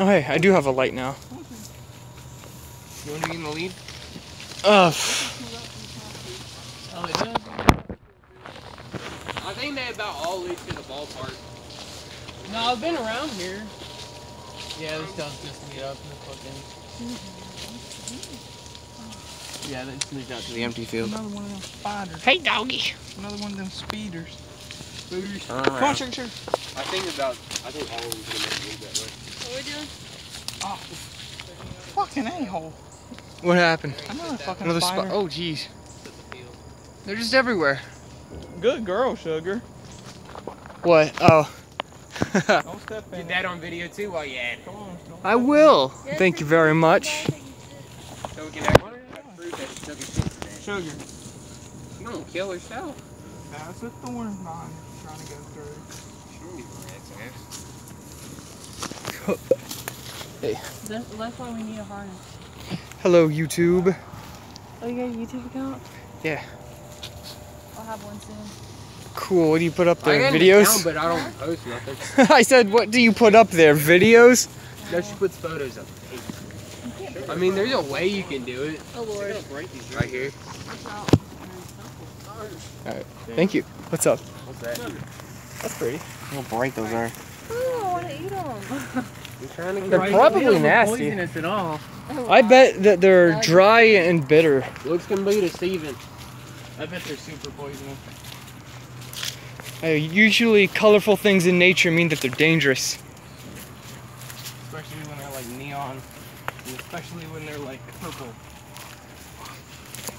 Oh hey, I do have a light now. You want to be in the lead? Uh, Oh, it does. I think they about all lead to the ballpark. No, I've been around here. Yeah, this does just meet up in the fucking. Yeah, that just leads out to the empty field. Another one of them spiders. hey doggy. Another one of them speeders. Turn Come on, around. sugar, sugar. I think about. I think all of them gonna make it that way. What are we doing? Oh, fucking a-hole. What happened? Another fucking Another spider. spot. Oh jeez. They're just everywhere. Good girl, sugar. What? Oh. Don't step in Get that on video too while you at it. Come on. I step in will. Thank you very much. So we can have fruit that took a shit today. Sugar. You don't kill herself. That's a thorn vine trying to go through. That's, that's why we need a harness. Hello YouTube. Oh, you got a YouTube account? Yeah. I'll have one soon. Cool. What do you put up there? got an Videos? account, but I don't post nothing. I said, what do you put up there? Videos? No, she puts photos up. I mean, there's a way you can do it. Oh, Lord. Right here. Alright, thank you. What's up? What's that? That's pretty. How bright those are. Oh, I want to eat them. I'm trying to They're probably nasty. poisonous at all. I bet that they're dry and bitter. Looks can be deceiving. I bet they're super poisonous. Uh, usually, colorful things in nature mean that they're dangerous. Especially when they're like neon. And especially when they're like purple.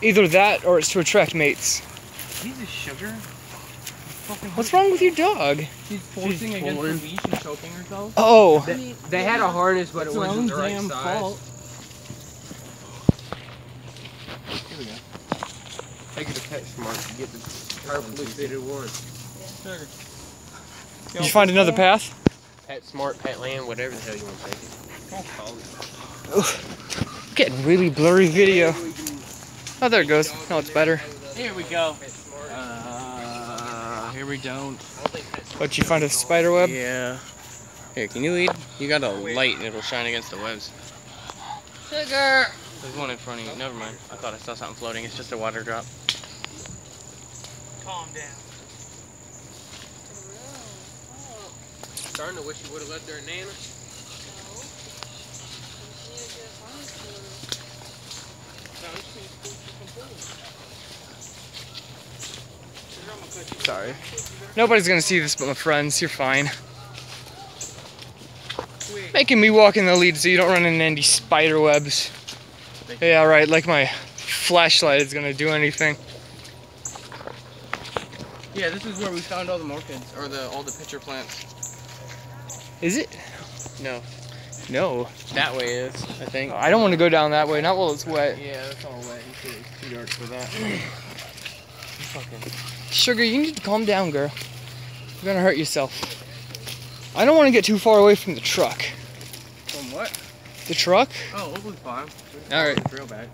Either that or it's to attract mates. These is sugar. What's wrong with your dog? She's forcing against pulling. the leash and choking herself. Oh, They, they had a harness, but It's it wasn't own the right damn size. fault. Here we go. Take it to Pet Smart to get the perfectly fitted one. Sugar. did you find another path? Pet Smart, Pet Land, whatever the hell you want to take it. Getting really blurry video. Oh, there it goes. No, it's better. Here we go. Here we don't. But you find a spider web? Yeah. Here, can you lead? You got a light and it'll shine against the webs. Sugar. There's one in front of you. Never mind. I thought I saw something floating. It's just a water drop. Calm down. Starting to wish you would have left there Nana. Sorry. Nobody's gonna see this but my friends. You're fine. Making me walk in the lead so you don't run into any spider webs. Yeah, right. Like my flashlight is gonna do anything. Yeah, this is where we found all the orchids, or the all the pitcher plants. Is it? No, No. that way is, I think. I don't want to go down that way. Not while it's wet. Yeah, that's all wet. It's too- It's too dark for that. Fucking. Sugar, you need to calm down, girl. You're gonna hurt yourself. I don't want to get too far away from the truck. From what? The truck? Oh, it was fine. All right. Real bad.